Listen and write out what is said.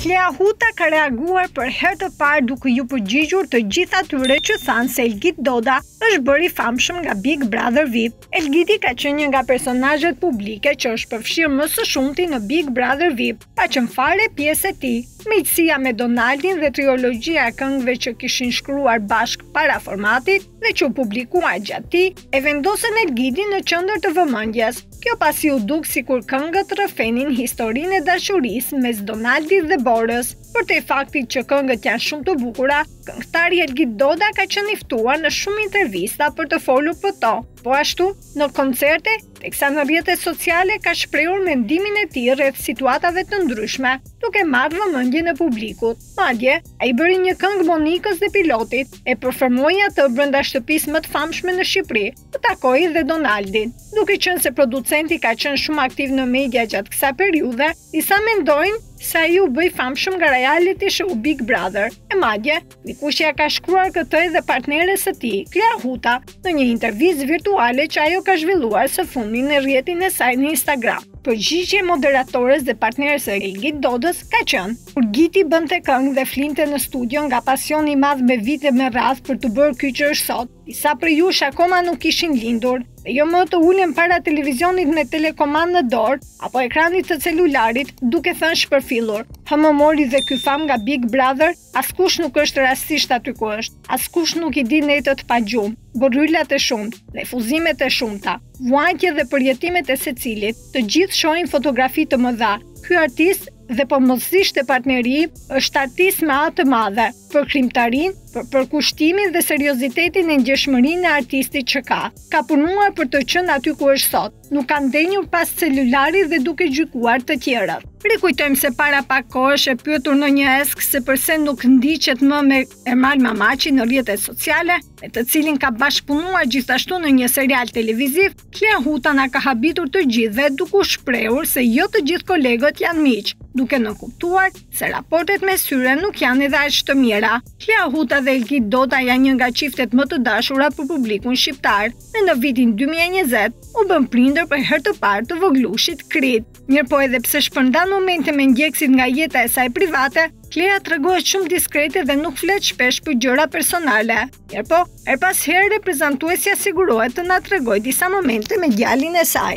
Klea Huta ka reaguar për herë të parë duke iu përgjigjur të gjithë atyre që thanë se Elgit Doda është bërë i famshëm nga Big Brother VIP. Elgiti ka qenë një nga personazhet publike që është përfshirë më së shumti në Big Brother VIP, pa qenë fare pjesë e tij. Miqësia me Donaldin dhe triologjia e këngëve që kishin shkruar bashkë para formatit, dhe që u publikua gjatë tij, e vendosën Elgitin në qendër të vëmendjes. Kjo pasi u duk sikur këngët rrëfenin historinë e dashurisë mes Donaldit dhe Borës. Përtej faktit që këngët janë shumë të bukura, këngëtari Elgit Doda ka qenë i ftuar në shumë intervista për të folur për to, po ashtu në koncerte teksa në rrjetet sociale ka shprehur mendimin e tij rreth situatave të ndryshme, duke marrë vëmendjen e publikut. Madje, ai bëri një këngë Monikës dhe Pilotit, e performoi atë brenda shtëpisë më të famshme në Shqipëri, ku takoi edhe Donaldin. Duke qenë se producenti ka qenë shumë aktiv në media gjatë kësaj periudhe, disa mendojnë se ai u bë i famshëm nga reality show Big Brother, e madje, Dikush ia ka shkruar këtë edhe partneres së tij, Klea Huta, në një intervistë virtuale që ajo ka zhvilluar së fundi në rrjetin e saj në Instagram. Përgjigjja e moderatores dhe partneres së Elgit Dodës ka qenë, kur Giti bënte këngë dhe flinte në studio nga pasioni i madh me vite me radhë për t'u bërë ky që është sot, Disa prej jush akoma nuk kishin lindur, dhe jo më të ulen para televizionit me telekomandë në dorë apo ekranit të celularit, duke thënë shpërfillur, Hë mo mori dhe ky famë nga Big Brother, askush nuk është rastësisht aty ku është, askush nuk i di netët pa gjumë, bërrylat e shumtë, refuzimet e shumta, vuajtjet dhe përjetimet e secilit, të gjithë shohin fotografi të mëdha, ky artist, edhe po mos ishte partneri im, është artist me A të madhe, për krijimtarinë, për përkushtimin dhe seriozitetin e ndjeshmërinë e artistit që ka. Ka punuar për të qenë aty ku është sot, nuk ka ndenjur pas celularit dhe duke gjykuar të tjerët. Rikujtojmë se para pak kohësh e pyetur në një Ask se përse nuk ndiqet më me Ermal Mamaqin në rrjetet sociale, me të cilin ka bashkëpunuar gjithashtu në një serial televiziv, Klea Huta na ka habitur të gjithëve duke u shprehur se jo të gjithë kolegët janë miq, duke nënkuptuar se raportet mes tyre nuk janë edhe aq të mira. Klea Huta dhe Elgit Doda janë një nga çiftet më të dashura për publikun shqiptar dhe në vitin dy mijë e njëzet u bënë prindër për herë të parë të vogëlushit Krit. Mirëpo edhe pse shpërndan momente me ndjekësit nga jeta e saj private, Klea tregohet shumë diskrete dhe nuk flet shpesh për gjëra personale. Mirëpo, herë pas here prezantuesja sigurohet të na tregojë disa momente me djalin e saj.